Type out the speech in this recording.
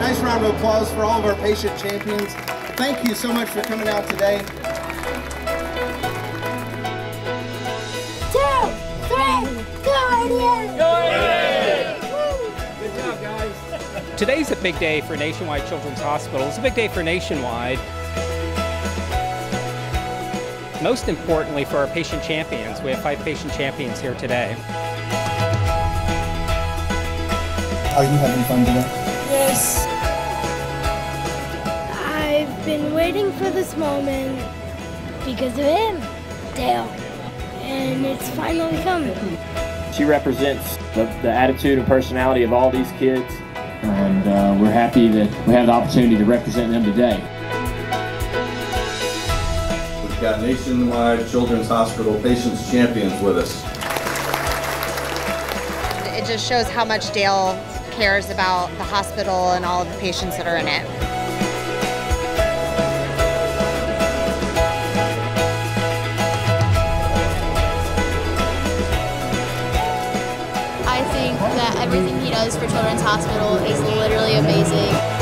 Nice round of applause for all of our patient champions. Thank you so much for coming out today. Two, three, Guardians! Good job, guys. Today's a big day for Nationwide Children's Hospital. It's a big day for Nationwide. Most importantly, for our patient champions. We have five patient champions here today. Are you having fun today? Yes. I've been waiting for this moment because of him, Dale. And it's finally coming. She represents the, the attitude and personality of all these kids, and uh, we're happy that we have the opportunity to represent them today. We've got Nationwide Children's Hospital Patients Champions with us. It just shows how much Dale cares about the hospital and all of the patients that are in it. I think that everything he does for Children's Hospital is literally amazing.